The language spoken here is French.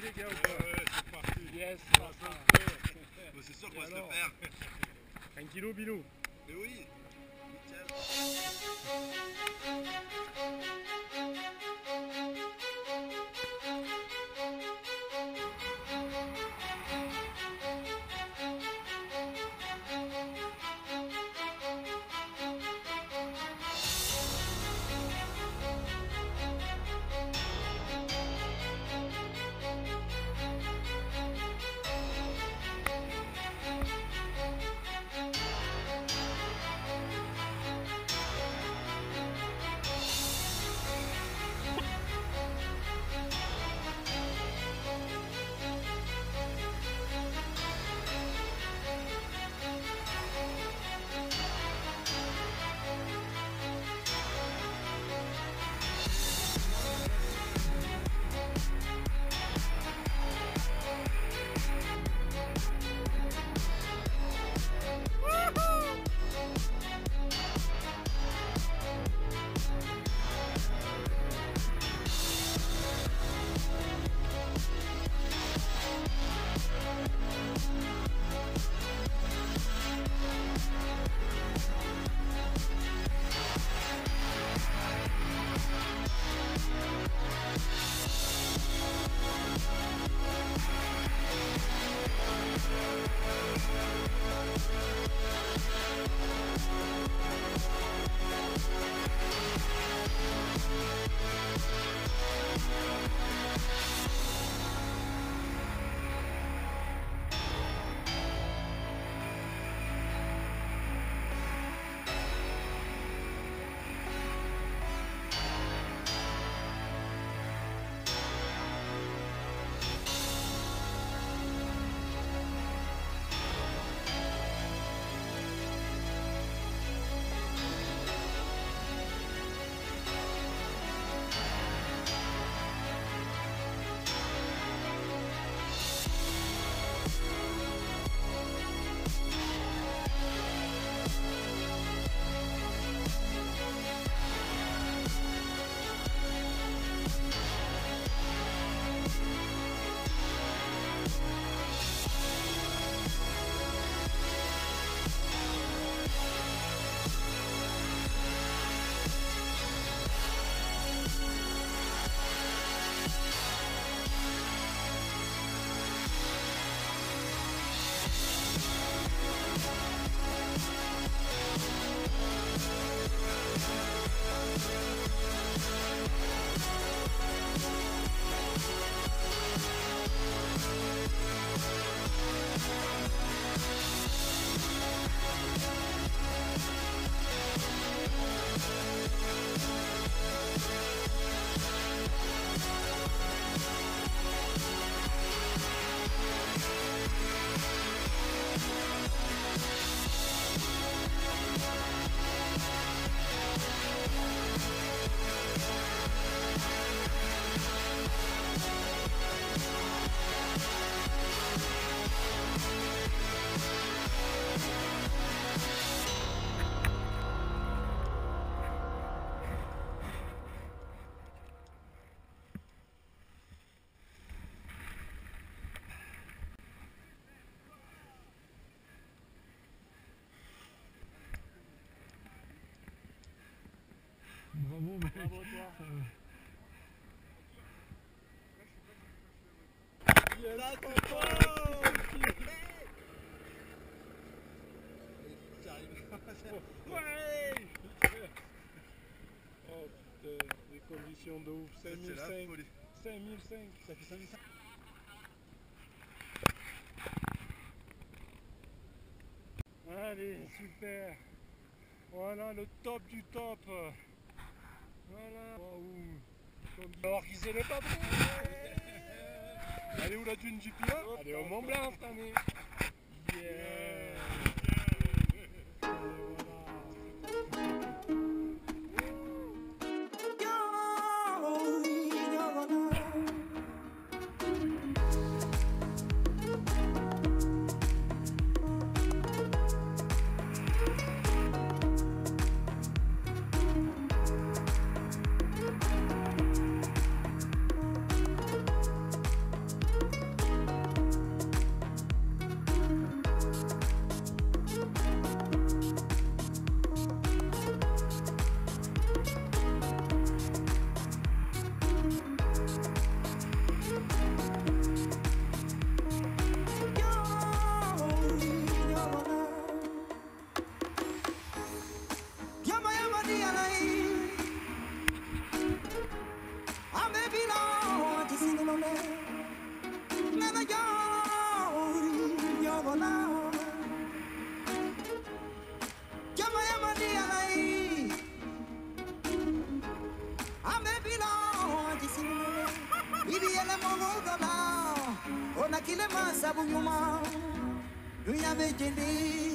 parti les gars ou pas Ouais, c'est parti. Yes, ça. Bah, c'est sûr qu'on va se le faire. Tranquillou bilou. Mais oui. Nickel. Bravo mec. Bravo toi. Fort J'arrive. Ouais Oh putain, des conditions de ouf. Ça, C'est la 5005. folie. 5005. Ça fait 5005. Allez, super. Voilà le top du top. Voilà. Waouh. Alors qui c'est le patron. Allez où la dune du pilote Allez au Mont Blanc cette année. kile masabu nyuma. Dunia vejindi